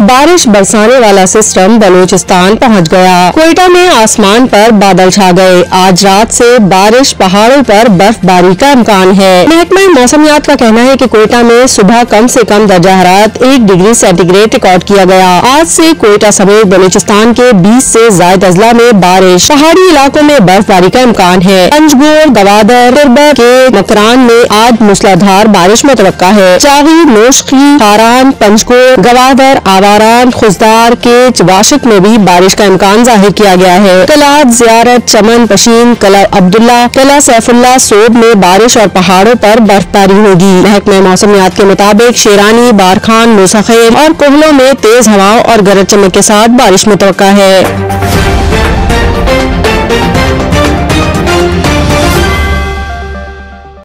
बारिश बरसाने वाला सिस्टम बलूचिस्तान पहुँच गया। कोयटा में आसमान पर बादल छा गए। आज रात से बारिश पहाड़ों पर बर्फबारी का इम्कान है। महकमा मौसमियात का कहना है कि कोयटा में सुबह कम से कम दर्जा हरारत एक डिग्री सेंटीग्रेड रिकॉर्ड किया गया। आज से कोयटा समेत बलूचिस्तान के 20 से जायद अजला में बारिश। पहाड़ी इलाकों में बर्फबारी का इम्कान है। पंजगोर, गवादर के मकरान में आज मूसलाधार बारिश मुतव है। चावी नोशकी खारान पंजगोर, गवादर, आवा बारान खुजदार के वाशिक में भी बारिश का इम्कान ज़ाहिर किया गया है। कला जियारत, चमन, पशीन, कला अब्दुल्ला, कला सैफुल्ला सोब में बारिश और पहाड़ों आरोप बर्फबारी होगी। महकमे मौसमियात के मुताबिक शेरानी, बारखान मुसखेर और कोहलों में तेज हवाओं और गरज चमक के साथ बारिश मुतव है।